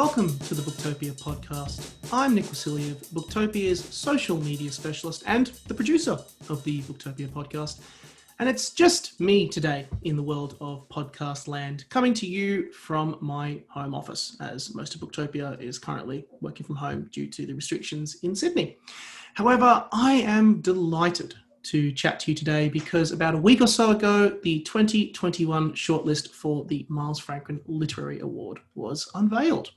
Welcome to the Booktopia podcast. I'm Nick Wasiliev, Booktopia's social media specialist and the producer of the Booktopia podcast. And it's just me today in the world of podcast land, coming to you from my home office, as most of Booktopia is currently working from home due to the restrictions in Sydney. However, I am delighted to chat to you today because about a week or so ago, the 2021 shortlist for the Miles Franklin Literary Award was unveiled.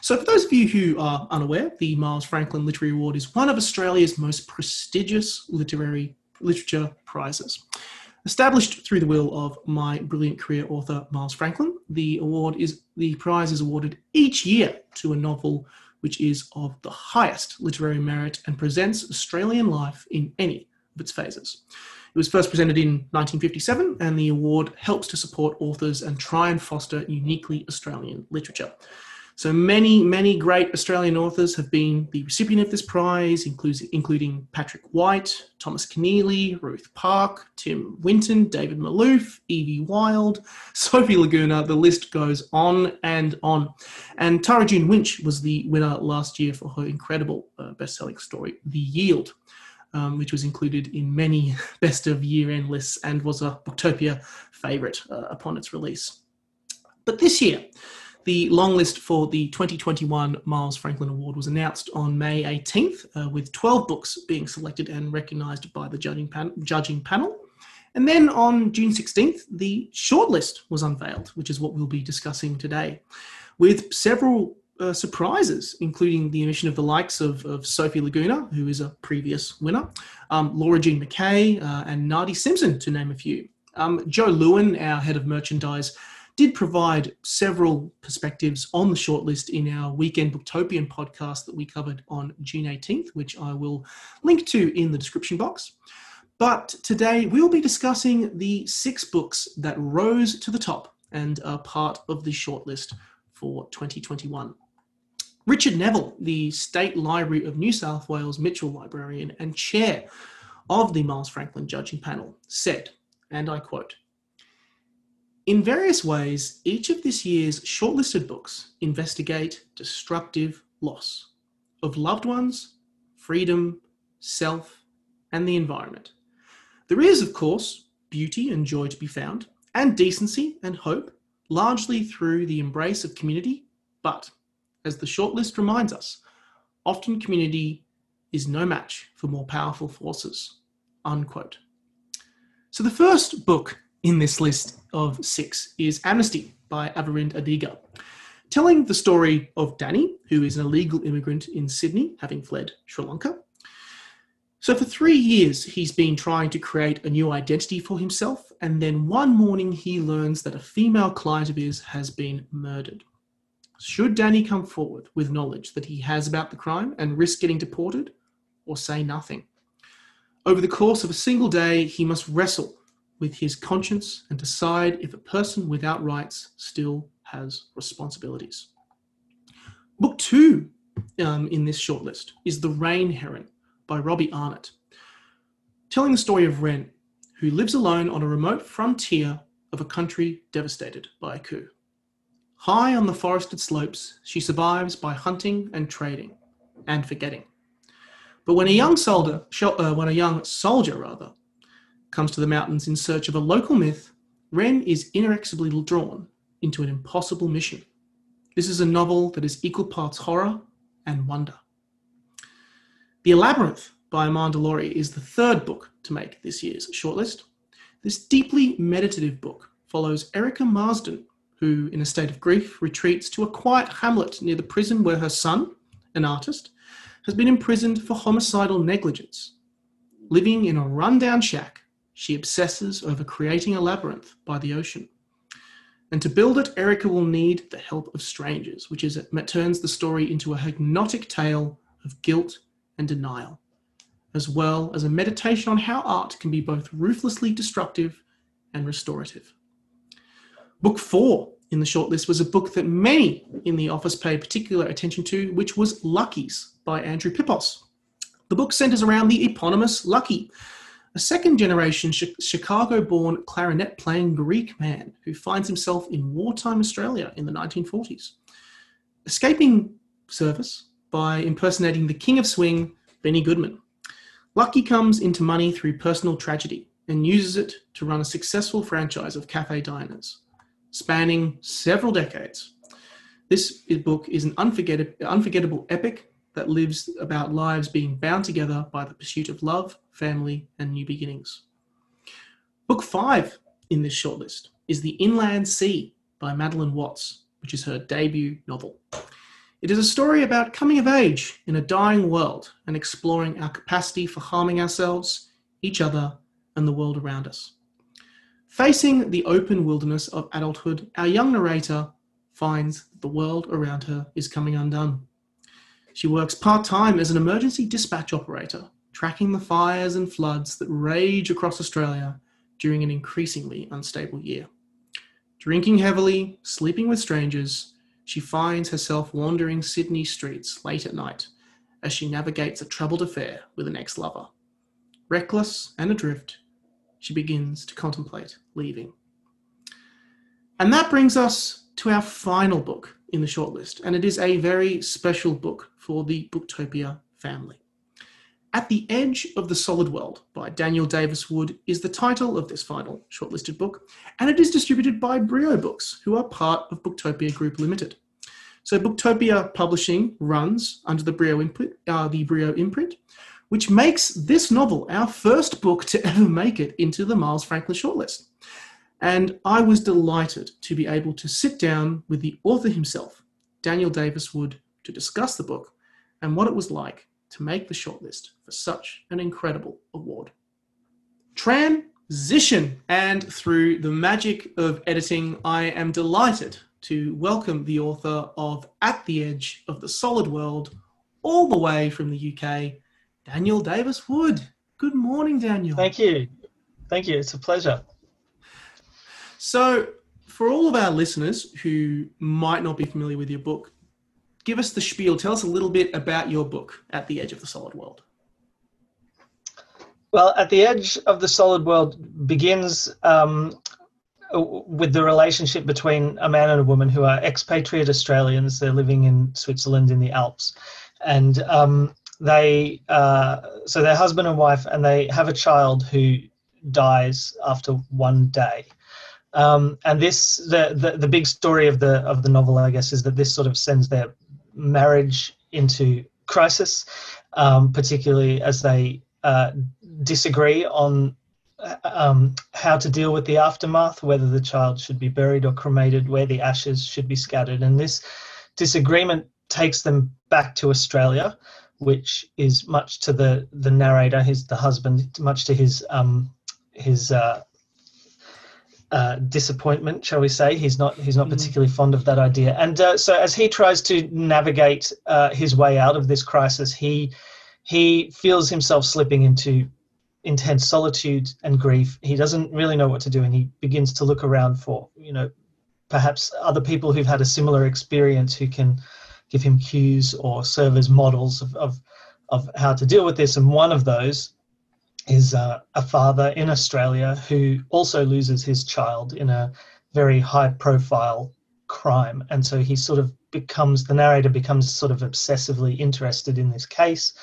So, for those of you who are unaware, the Miles Franklin Literary Award is one of Australia's most prestigious literary literature prizes. Established through the will of my brilliant career author Miles Franklin, the award is the prize is awarded each year to a novel which is of the highest literary merit and presents Australian life in any of its phases. It was first presented in 1957, and the award helps to support authors and try and foster uniquely Australian literature. So many, many great Australian authors have been the recipient of this prize, including Patrick White, Thomas Keneally, Ruth Park, Tim Winton, David Malouf, Evie Wyld, Sophie Laguna. The list goes on and on. And Tara June Winch was the winner last year for her incredible uh, best-selling story, The Yield um, which was included in many best of year end lists and was a Booktopia favourite uh, upon its release. But this year, the long list for the 2021 Miles Franklin Award was announced on May 18th, uh, with 12 books being selected and recognised by the judging, pan- judging panel. And then on June 16th, the shortlist was unveiled, which is what we'll be discussing today, with several uh, surprises, including the emission of the likes of, of, Sophie Laguna, who is a previous winner, um, Laura Jean McKay, uh, and Nardi Simpson, to name a few. Um, Joe Lewin, our head of merchandise, did provide several perspectives on the shortlist in our Weekend Booktopian podcast that we covered on June 18th, which I will link to in the description box. But today we will be discussing the six books that rose to the top and are part of the shortlist for 2021. Richard Neville, the State Library of New South Wales Mitchell librarian and chair of the Miles Franklin judging panel, said, and I quote, in various ways, each of this year's shortlisted books investigate destructive loss of loved ones, freedom, self, and the environment. There is, of course, beauty and joy to be found, and decency and hope, largely through the embrace of community, but as the shortlist reminds us, often community is no match for more powerful forces. Unquote. So the first book in this list of six is Amnesty by Aravind Adiga, telling the story of Danny, who is an illegal immigrant in Sydney, having fled Sri Lanka. So for three years, he's been trying to create a new identity for himself, and then one morning he learns that a female client of his has been murdered. Should Danny come forward with knowledge that he has about the crime and risk getting deported, or say nothing? Over the course of a single day, he must wrestle with his conscience and decide if a person without rights still has responsibilities. Book two um, in this shortlist is The Rain Heron by Robbie Arnott, telling the story of Wren, who lives alone on a remote frontier of a country devastated by a coup. High on the forested slopes, she survives by hunting and trading, and forgetting. But when a young soldier, uh, when a young soldier rather, comes to the mountains in search of a local myth, Wren is inexorably drawn into an impossible mission. This is a novel that is equal parts horror and wonder. The Labyrinth by Amanda Lohrey is the third book to make this year's shortlist. This deeply meditative book follows Erica Marsden who, in a state of grief, retreats to a quiet hamlet near the prison where her son, an artist, has been imprisoned for homicidal negligence. Living in a rundown shack, she obsesses over creating a labyrinth by the ocean. And to build it, Erica will need the help of strangers, which is it turns the story into a hypnotic tale of guilt and denial, as well as a meditation on how art can be both ruthlessly destructive and restorative. Book four in the shortlist was a book that many in the office paid particular attention to, which was Lucky's by Andrew Pippos. The book centers around the eponymous Lucky, a second generation Chicago born clarinet playing Greek man who finds himself in wartime Australia in the 1940s. escaping service by impersonating the King of Swing, Benny Goodman. Lucky comes into money through personal tragedy and uses it to run a successful franchise of cafe diners, spanning several decades. This book is an unforgettable, epic that lives about lives being bound together by the pursuit of love, family, and new beginnings. Book five in this shortlist is The Inland Sea by Madeleine Watts, which is her debut novel. It is a story about coming of age in a dying world and exploring our capacity for harming ourselves, each other, and the world around us. Facing the open wilderness of adulthood, our young narrator finds that the world around her is coming undone. She works part time as an emergency dispatch operator, tracking the fires and floods that rage across Australia during an increasingly unstable year. Drinking heavily, sleeping with strangers, she finds herself wandering Sydney streets late at night as she navigates a troubled affair with an ex lover. Reckless and adrift, she begins to contemplate leaving. And that brings us to our final book in the shortlist, and it is a very special book for the Booktopia family. At the Edge of the Solid World by Daniel Davis Wood is the title of this final shortlisted book, and it is distributed by Brio Books, who are part of Booktopia Group Limited. So Booktopia Publishing runs under the Brio, imprint, uh, the Brio imprint, which makes this novel our first book to ever make it into the Miles Franklin shortlist. And I was delighted to be able to sit down with the author himself, Daniel Davis Wood, to discuss the book and what it was like to make the shortlist for such an incredible award. Transition. And through the magic of editing, I am delighted to welcome the author of At the Edge of the Solid World, all the way from the UK, Daniel Davis Wood. Good morning, Daniel. Thank you. Thank you. It's a pleasure. So, for all of our listeners who might not be familiar with your book, give us the spiel. Tell us a little bit about your book, At the Edge of the Solid World. Well, At the Edge of the Solid World begins um, with the relationship between a man and a woman who are expatriate Australians. They're living in Switzerland in the Alps. And um, they, uh, so they're husband and wife, and they have a child who dies after one day. Um, and this, the, the the big story of the of the novel, I guess, is that this sort of sends their marriage into crisis, um, particularly as they uh, disagree on um, how to deal with the aftermath, whether the child should be buried or cremated, where the ashes should be scattered, and this disagreement takes them back to Australia, which is much to the the narrator, his the husband, much to his um, his uh, uh, disappointment, shall we say? He's not he's not mm. particularly fond of that idea, and uh, so as he tries to navigate uh, his way out of this crisis, he he feels himself slipping into intense solitude and grief. He doesn't really know what to do, and he begins to look around for you know perhaps other people who've had a similar experience who can give him cues or serve as models of of, of how to deal with this. And one of those is uh, a father in Australia who also loses his child in a very high profile crime. And so he sort of becomes, the narrator becomes sort of obsessively interested in this case.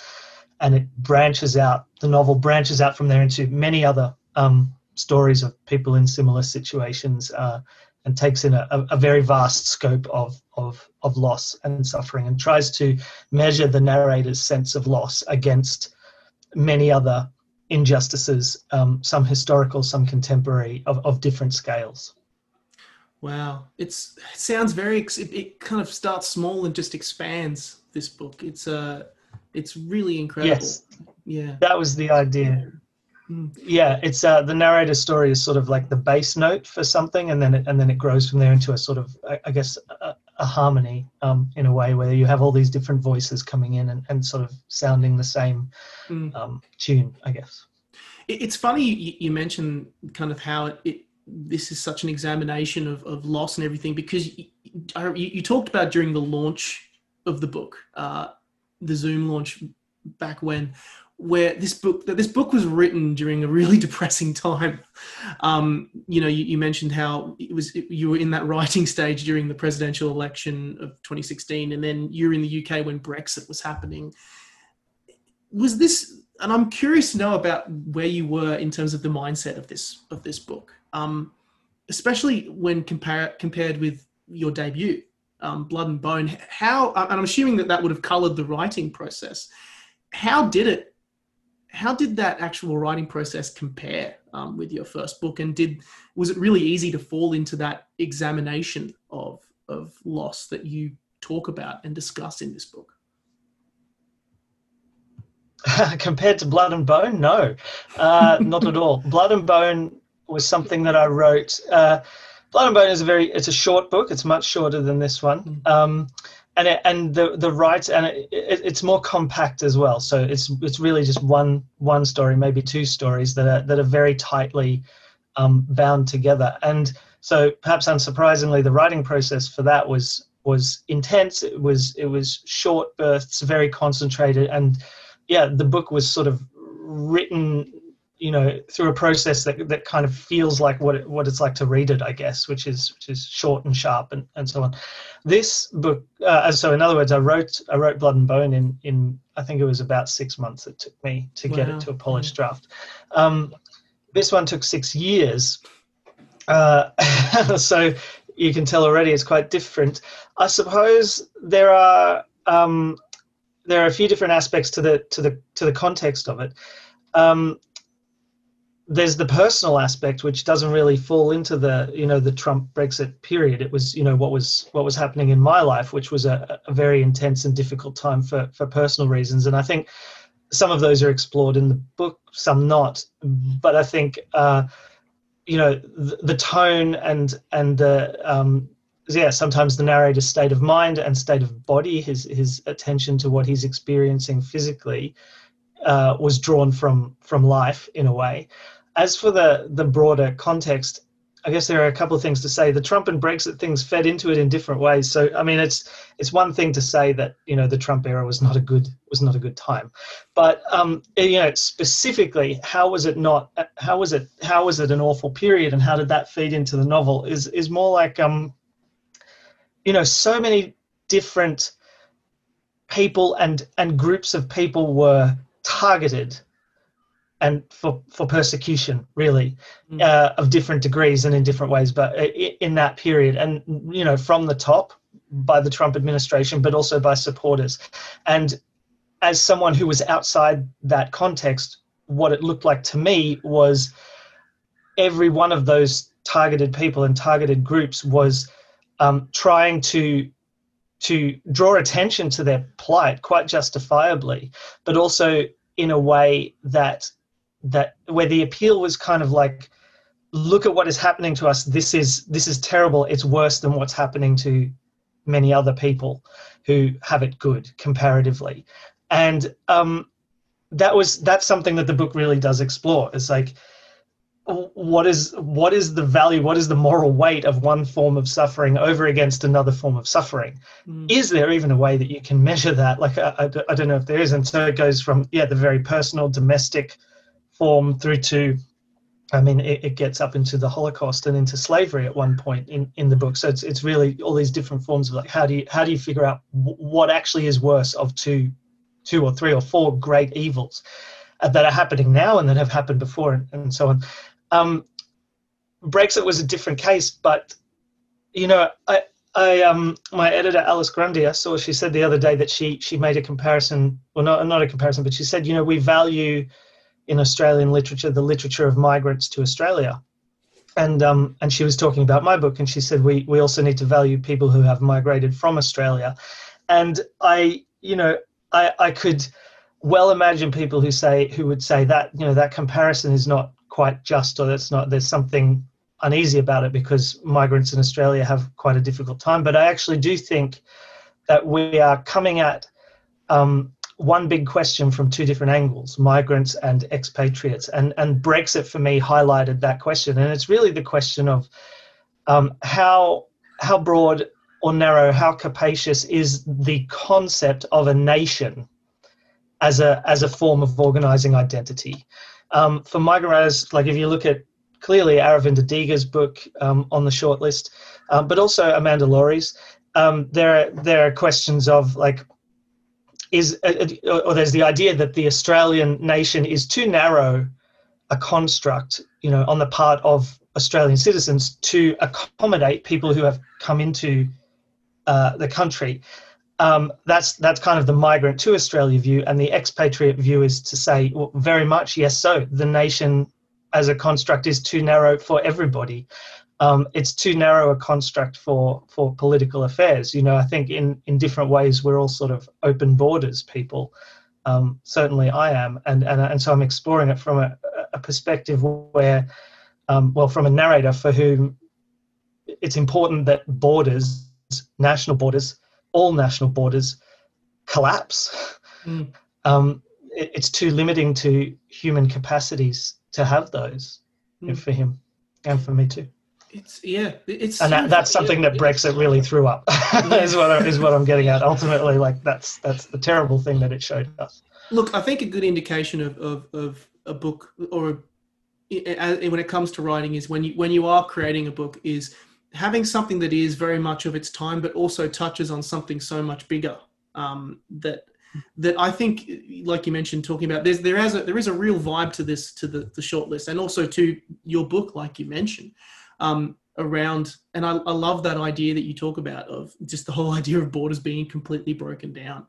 And it branches out, the novel branches out from there into many other um, stories of people in similar situations uh, and takes in a, a, very vast scope of, of, of loss and suffering and tries to measure the narrator's sense of loss against many other injustices, um, some historical, some contemporary, of, of different scales. Wow, it's it sounds very. It, it kind of starts small and just expands. This book, it's uh, it's really incredible. Yes, yeah, that was the idea. Yeah, it's uh, the narrator's story is sort of like the base note for something, and then it, and then it grows from there into a sort of, I, I guess, a, a harmony um, in a way where you have all these different voices coming in and, and sort of sounding the same mm. um, tune, I guess. It's funny you, you mentioned kind of how it, it, this is such an examination of, of loss and everything because you, you, talked about during the launch of the book, uh, the Zoom launch back when, where this book that this book was written during a really depressing time. Um, you know, you, you, mentioned how it was you were in that writing stage during the presidential election of 2016, and then you're in the UK when Brexit was happening. Was this? And I'm curious to know about where you were in terms of the mindset of this of this book, um, especially when compare, compared with your debut, um, Blood and Bone. How? And I'm assuming that that would have coloured the writing process how did it how did that actual writing process compare um, with your first book? And did was it really easy to fall into that examination of of loss that you talk about and discuss in this book? Compared to blood and bone? No. Uh, not at all. Blood and bone was something that i wrote uh, blood and bone is a very it's a short book. It's much shorter than this one. Mm. um, and it, and the the right and it, it, it's more compact as well. So it's it's really just one one story, maybe two stories that are that are very tightly um, bound together. And so perhaps unsurprisingly, the writing process for that was was intense. It was it was short bursts, very concentrated, and yeah, the book was sort of written you know through a process that, that kind of feels like what it, what it's like to read it i guess which is which is short and sharp and, and so on. This book uh, so in other words i wrote i wrote blood and bone in in i think it was about six months it took me to wow. get it to a polished draft. Um, this one took six years. Uh, so you can tell already it's quite different. I suppose there are um, there are a few different aspects to the to the to the context of it. Um, there's the personal aspect which doesn't really fall into the you know the Trump Brexit period. It was you know what was what was happening in my life, which was a, a very intense and difficult time for for personal reasons. And I think some of those are explored in the book, some not. But I think uh, you know the, the, tone and and the um, yeah sometimes the narrator's state of mind and state of body, his his attention to what he's experiencing physically. Uh, was drawn from from life in a way, as for the the broader context, I guess there are a couple of things to say. The Trump and Brexit things fed into it in different ways. So I mean, it's it's one thing to say that you know the Trump era was not a good was not a good time, but um, you know specifically how was it not? How was it? How was it an awful period? And how did that feed into the novel? Is is more like um, you know, so many different people and and groups of people were targeted and for, for persecution really mm. uh, of different degrees and in different ways but in that period and you know from the top by the trump administration but also by supporters and as someone who was outside that context what it looked like to me was every one of those targeted people and targeted groups was um, trying to to draw attention to their plight quite justifiably but also in a way that that where the appeal was kind of like look at what is happening to us. This is this is terrible. It's worse than what's happening to many other people who have it good comparatively. And um, that was that's something that the book really does explore. It's like what is what is the value what is the moral weight of one form of suffering over against another form of suffering? Mm. is there even a way that you can measure that? Like I, I, I don't know if there is. And so it goes from yeah the very personal domestic form through to I mean, it, it, gets up into the Holocaust and into slavery at one point in, in the book. So it's it's really all these different forms of like how do you how do you figure out w- what actually is worse of two two or three or four great evils that are happening now and that have happened before and, and so on. Um, Brexit was a different case, but you know, I I um my editor Alice Grundy, I saw she said the other day that she she made a comparison, well not not a comparison, but she said you know we value in Australian literature, the literature of migrants to Australia. And um, and she was talking about my book, and she said we we also need to value people who have migrated from Australia. And I, you know, I I could well imagine people who say who would say that you know that comparison is not quite just, or that's not there's something uneasy about it because migrants in Australia have quite a difficult time. But I actually do think that we are coming at um, one big question from two different angles migrants and expatriates and and brexit for me highlighted that question and it's really the question of um, how how broad or narrow how capacious is the concept of a nation as a as a form of organizing identity. Um, for migrants, like if you look at clearly Aravind Adiga's book um, on the shortlist, um, but also Amanda Lohrey's, um, there there are questions of like is uh, uh, or there's the idea that the Australian nation is too narrow a construct, you know, on the part of Australian citizens to accommodate people who have come into uh, the country. Um, that's that's kind of the migrant to Australia view, and the expatriate view is to say well, very much yes. So the nation as a construct is too narrow for everybody. Um, it's too narrow a construct for for political affairs. You know, I think in in different ways we're all sort of open borders people. Um, certainly, I am, and and and so I'm exploring it from a, a perspective where, um, well, from a narrator for whom it's important that borders, national borders, all national borders collapse. Mm. Um, it, it's too limiting to human capacities to have those mm. for him and for me too. It's yeah, it's and that, that's something that Brexit really threw up. is what I, is what I'm getting at. Ultimately, like that's that's the terrible thing that it showed us. Look, I think a good indication of of, of a book or a, when it comes to writing is when you when you are creating a book is having something that is very much of its time, but also touches on something so much bigger um, that that I think, like you mentioned, talking about there's there is a there is a real vibe to this to the the short list, and also to your book, like you mentioned, um, around. And I, I love that idea that you talk about of just the whole idea of borders being completely broken down,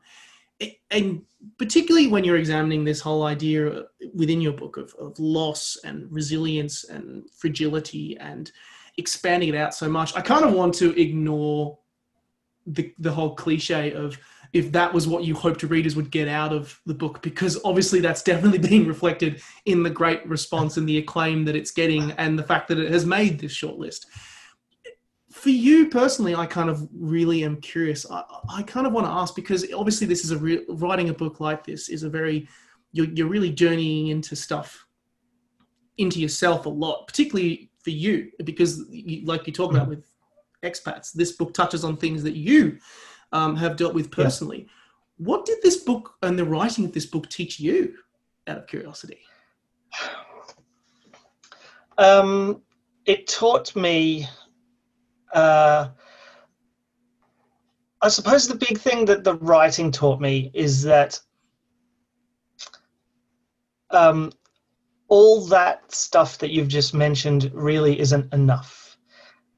and particularly when you're examining this whole idea within your book of, of loss and resilience and fragility and expanding it out so much. I kind of want to ignore the the whole cliche of if that was what you hoped readers would get out of the book, because obviously that's definitely being reflected in the great response and the acclaim that it's getting, and the fact that it has made this shortlist. For you personally, I kind of really am curious. I, I kind of want to ask because obviously this is a real writing a book like this is a very you're, you're really journeying into stuff into yourself a lot, particularly for you because you, like you talk about mm-hmm. with expats this book touches on things that you um, have dealt with personally yeah. what did this book and the writing of this book teach you out of curiosity um, it taught me uh, i suppose the big thing that the writing taught me is that um, all that stuff that you've just mentioned really isn't enough.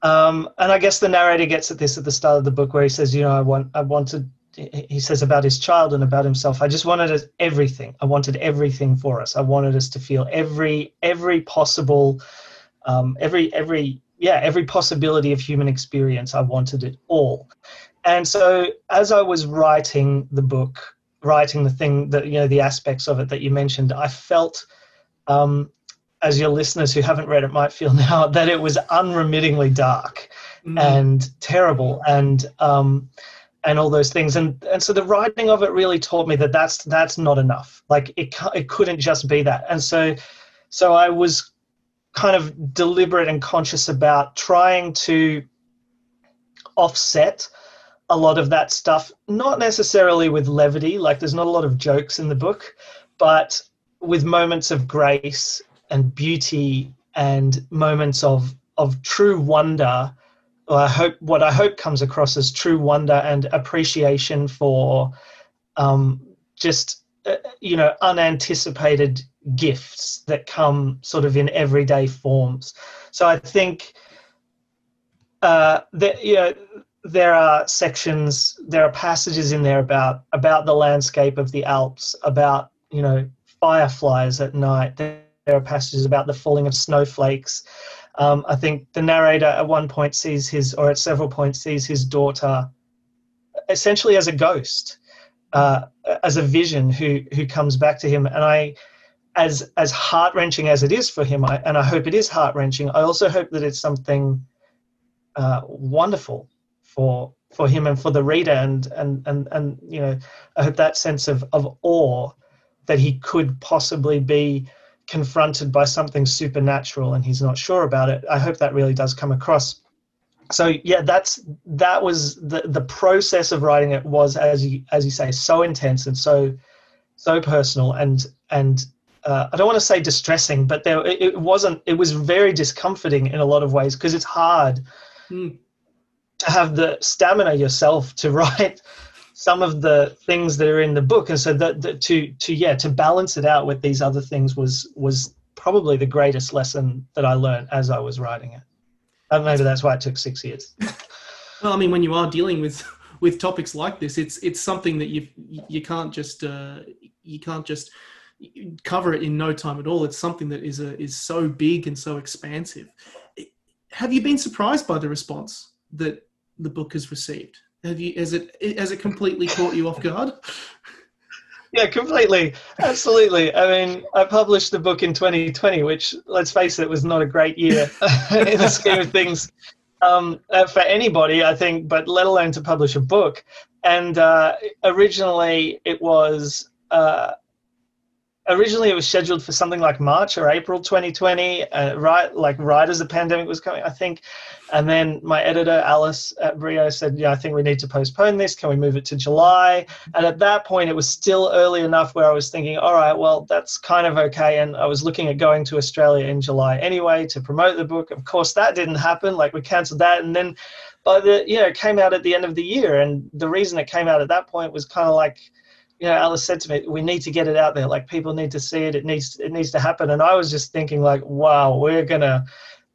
Um, and I guess the narrator gets at this at the start of the book where he says, you know, I want, I wanted, he says about his child and about himself. I just wanted everything. I wanted everything for us. I wanted us to feel every, every possible, um, every, every, yeah, every possibility of human experience. I wanted it all. And so as I was writing the book, writing the thing that, you know, the aspects of it that you mentioned, I felt, um, as your listeners who haven't read it might feel now, that it was unremittingly dark mm. and terrible and um, and all those things. And and so the writing of it really taught me that that's that's not enough. Like it it couldn't just be that. And so so I was kind of deliberate and conscious about trying to offset a lot of that stuff not necessarily with levity like there's not a lot of jokes in the book but with moments of grace and beauty and moments of of true wonder I hope what I hope comes across is true wonder and appreciation for um, just uh, you know unanticipated gifts that come sort of in everyday forms. So I think uh, that you know there are sections, there are passages in there about about the landscape of the Alps, about you know fireflies at night. Are passages about the falling of snowflakes. Um, I think the narrator at one point sees his, or at several points sees his daughter essentially as a ghost, uh, as a vision who who comes back to him. And I, as as heart wrenching as it is for him, I, and I hope it is heart wrenching. I also hope that it's something uh, wonderful for for him and for the reader, and and and and you know, I hope that sense of of awe that he could possibly be confronted by something supernatural and he's not sure about it i hope that really does come across so yeah that's that was the the process of writing it was as you as you say so intense and so so personal and and uh, I don't want to say distressing, but there it, wasn't. It was very discomforting in a lot of ways because it's hard Mm. to have the stamina yourself to write some of the things that are in the book, and so that, to to yeah to balance it out with these other things was was probably the greatest lesson that I learned as I was writing it. And maybe that's why it took six years. Well, I mean, when you are dealing with with topics like this, it's it's something that you you can't just uh, you can't just cover it in no time at all. It's something that is a, is so big and so expansive. Have you been surprised by the response that the book has received? Have you has it has it completely caught you off guard? Yeah, completely. Absolutely. I mean, I published the book in 2020, which, let's face it, was not a great year in the scheme of things um, uh, for anybody, I think, but let alone to publish a book. And uh, originally, it was. Uh, originally it was scheduled for something like March or April 2020, uh, right? Like right as the pandemic was coming, I think. And then my editor Alice at Brio said, "Yeah, I think we need to postpone this. Can we move it to July?" And at that point, it was still early enough where I was thinking, "All right, well, that's kind of okay." And I was looking at going to Australia in July anyway to promote the book. Of course, that didn't happen. Like we cancelled that, and then, but the you know, it came out at the end of the year, and the reason it came out at that point was kind of like you know, Alice said to me, "We need to get it out there. Like people need to see it. It needs it needs to happen." And I was just thinking, like, "Wow, we're gonna."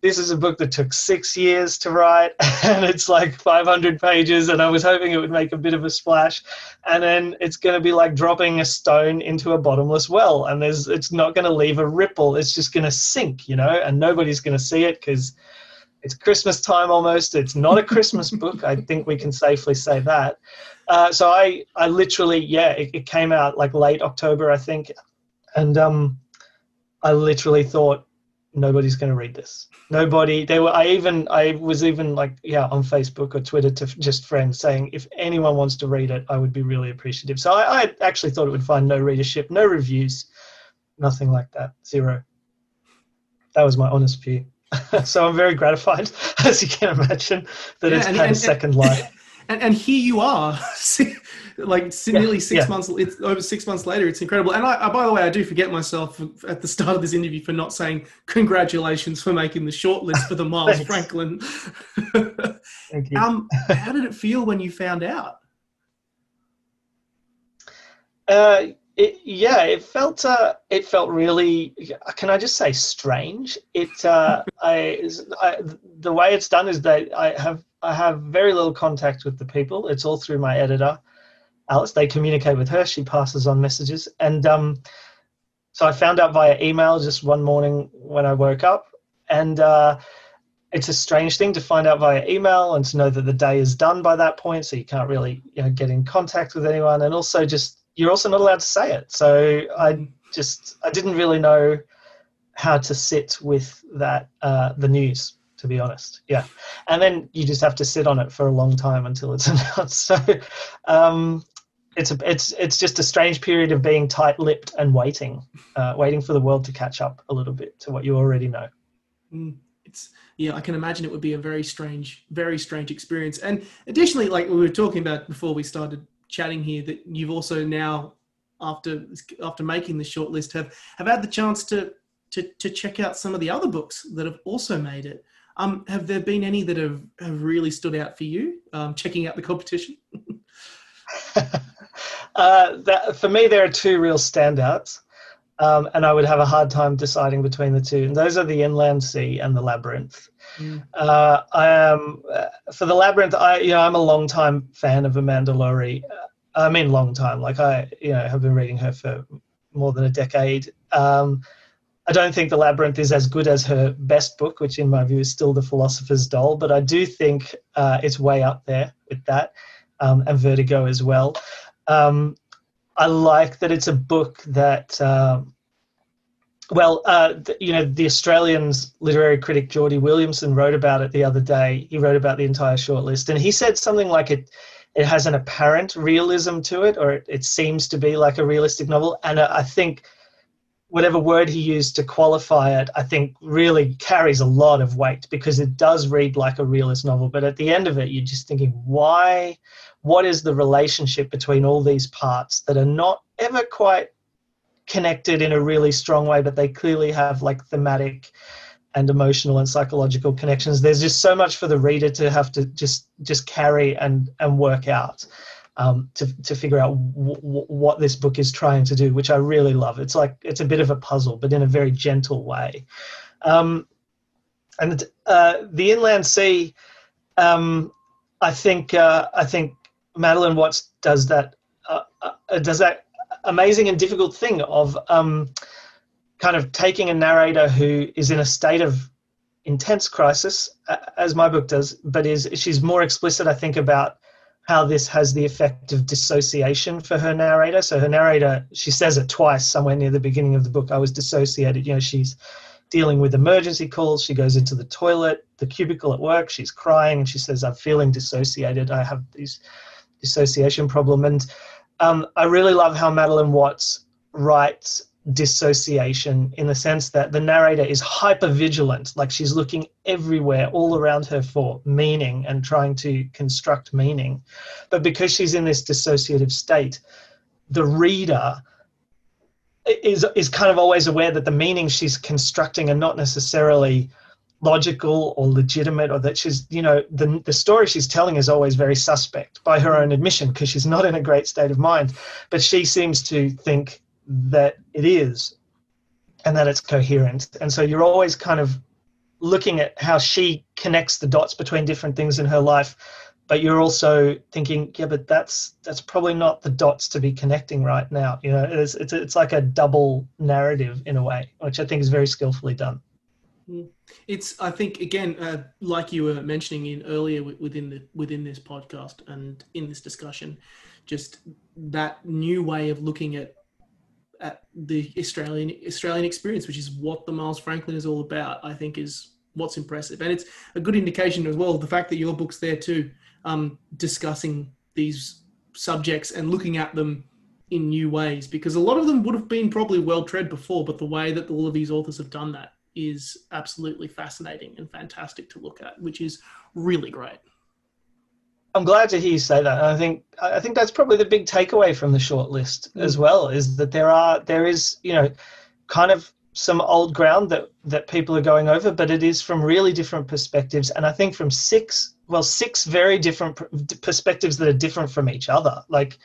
This is a book that took six years to write, and it's like 500 pages. And I was hoping it would make a bit of a splash, and then it's going to be like dropping a stone into a bottomless well, and there's it's not going to leave a ripple. It's just going to sink, you know, and nobody's going to see it because it's Christmas time almost. It's not a Christmas book. I think we can safely say that. Uh, so I, I literally, yeah, it, it, came out like late October, I think, and um, I literally thought nobody's going to read this. Nobody. They were. I even. I was even like, yeah, on Facebook or Twitter to just friends saying, if anyone wants to read it, I would be really appreciative. So I, I actually thought it would find no readership, no reviews, nothing like that, zero. That was my honest view. so I'm very gratified, as you can imagine, that yeah, it's and, had and, a second life. And, and, here you are, like nearly six yeah. months. It's over six months later. It's incredible. And I, by the way, I do forget myself at the start of this interview for not saying congratulations for making the shortlist for the Miles Franklin. Thank you. Um, how did it feel when you found out? Uh, it, yeah, it felt uh, it felt really. Can I just say strange? It uh, I, I, the way it's done is that I have I have very little contact with the people. It's all through my editor, Alice. They communicate with her. She passes on messages, and um, so I found out via email just one morning when I woke up, and uh, it's a strange thing to find out via email and to know that the day is done by that point, so you can't really you know get in contact with anyone, and also just you're also not allowed to say it. So I just I didn't really know how to sit with that uh, the news to be honest. Yeah, and then you just have to sit on it for a long time until it's announced. So um, it's a, it's it's just a strange period of being tight-lipped and waiting, uh, waiting for the world to catch up a little bit to what you already know. Mm, it's yeah, I can imagine it would be a very strange, very strange experience. And additionally, like we were talking about before we started chatting here that you've also now after after making the shortlist have have had the chance to to to check out some of the other books that have also made it. Um, have there been any that have, have really stood out for you? Um, checking out the competition. uh, that, for me, there are two real standouts, um, and I would have a hard time deciding between the two. And those are the Inland Sea and the Labyrinth. Mm. Uh, I am uh, for the labyrinth. I you know I'm a long time fan of Amanda Lohrey. Uh, I mean, long time. Like I you know have been reading her for more than a decade. Um, I don't think the labyrinth is as good as her best book, which in my view is still the Philosopher's Doll. But I do think uh, it's way up there with that, um, and Vertigo as well. Um, I like that it's a book that um, well, uh, you know, the Australian's literary critic Geordie Williamson wrote about it the other day. He wrote about the entire shortlist, and he said something like it. It has an apparent realism to it, or it, it seems to be like a realistic novel. And I think whatever word he used to qualify it, I think really carries a lot of weight because it does read like a realist novel. But at the end of it, you're just thinking, why? What is the relationship between all these parts that are not ever quite connected in a really strong way, but they clearly have like thematic and emotional and psychological connections. There's just so much for the reader to have to just just carry and and work out um, to to figure out w- w- what this book is trying to do, which I really love. It's like it's a bit of a puzzle, but in a very gentle way. Um, and uh, the Inland Sea, um, I think uh, I think Madeleine Watts does that uh, uh does that amazing and difficult thing of um, kind of taking a narrator who is in a state of intense crisis, as my book does, but is she's more explicit, I think, about how this has the effect of dissociation for her narrator. So her narrator, she says it twice somewhere near the beginning of the book. I was dissociated. You know, she's dealing with emergency calls. She goes into the toilet, the cubicle at work. She's crying, and she says, "I'm feeling dissociated. I have these dissociation problem." And um, I really love how Madeleine Watts writes dissociation in the sense that the narrator is hyper vigilant, like she's looking everywhere, all around her for meaning and trying to construct meaning. But because she's in this dissociative state, the reader is is kind of always aware that the meanings she's constructing are not necessarily logical or legitimate or that she's you know the the story she's telling is always very suspect by her own admission because she's not in a great state of mind but she seems to think that it is and that it's coherent and so you're always kind of looking at how she connects the dots between different things in her life but you're also thinking yeah but that's that's probably not the dots to be connecting right now you know it's it's, it's like a double narrative in a way which i think is very skillfully done Mm. It's, I think, again, uh, like you were mentioning in earlier within the within this podcast and in this discussion, just that new way of looking at at the Australian Australian experience, which is what the Miles Franklin is all about. I think is what's impressive, and it's a good indication as well the fact that your book's there too, um, discussing these subjects and looking at them in new ways because a lot of them would have been probably well tread before, but the way that all of these authors have done that is absolutely fascinating and fantastic to look at, which is really great. I'm glad to hear you say that. I think I think that's probably the big takeaway from the short list mm. as well is that there are there is you know kind of some old ground that that people are going over, but it is from really different perspectives, and I think from six well six very different perspectives that are different from each other. Like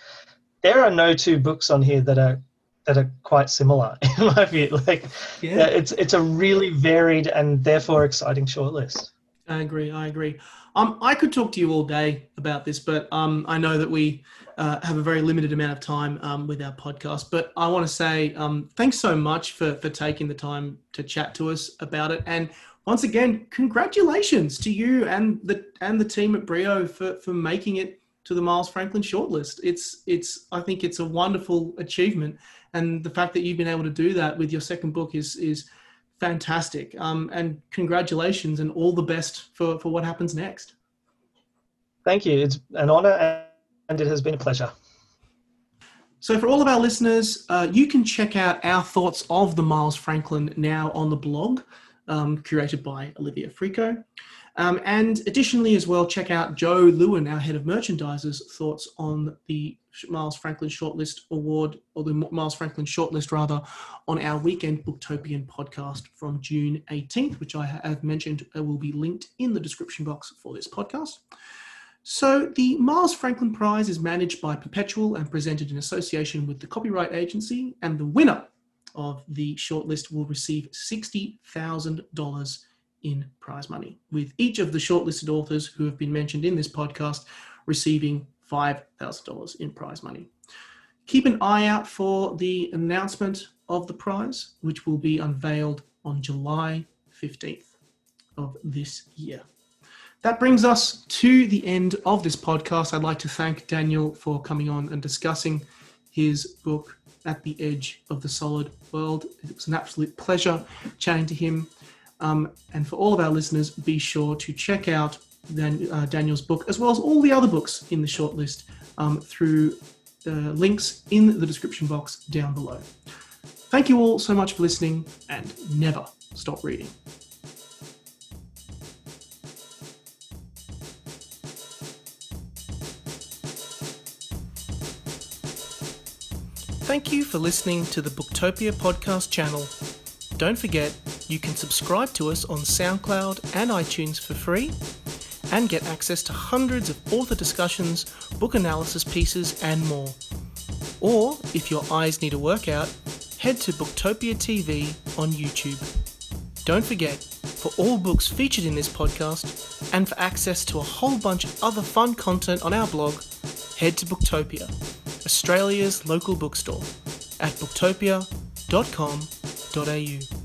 there are no two books on here that are that are quite similar in my view. Like, yeah. it's it's a really varied and therefore exciting shortlist. I agree. I agree. Um, I could talk to you all day about this, but um, I know that we uh, have a very limited amount of time um, with our podcast. But I want to say um, thanks so much for for taking the time to chat to us about it. And once again, congratulations to you and the and the team at Brio for for making it to the Miles Franklin shortlist. It's it's I think it's a wonderful achievement, and the fact that you've been able to do that with your second book is is fantastic. Um, and congratulations and all the best for for what happens next. Thank you. It's an honor and it has been a pleasure. So, for all of our listeners, uh, you can check out our thoughts of the Miles Franklin now on the blog, um, curated by Olivia Frico. Um, and additionally, as well, check out Joe Lewin, our head of merchandiser's thoughts on the Miles Franklin Shortlist Award, or the Miles Franklin Shortlist rather, on our Weekend Booktopian podcast from June 18th, which I have mentioned uh, will be linked in the description box for this podcast. So, the Miles Franklin Prize is managed by Perpetual and presented in association with the Copyright Agency, and the winner of the shortlist will receive $60,000 in prize money, with each of the shortlisted authors who have been mentioned in this podcast receiving $5,000 in prize money. Keep an eye out for the announcement of the prize, which will be unveiled on July 15th of this year. That brings us to the end of this podcast. I'd like to thank Daniel for coming on and discussing his book, At the Edge of the Solid World. It was an absolute pleasure chatting to him. Um, and for all of our listeners, be sure to check out Dan, uh, Daniel's book as well as all the other books in the shortlist um, through links in the description box down below. Thank you all so much for listening and never stop reading. Thank you for listening to the Booktopia podcast channel. Don't forget, you can subscribe to us on SoundCloud and iTunes for free and get access to hundreds of author discussions, book analysis pieces, and more. Or, if your eyes need a workout, head to Booktopia TV on YouTube. Don't forget, for all books featured in this podcast and for access to a whole bunch of other fun content on our blog, head to Booktopia, Australia's local bookstore, at booktopia.com.au au.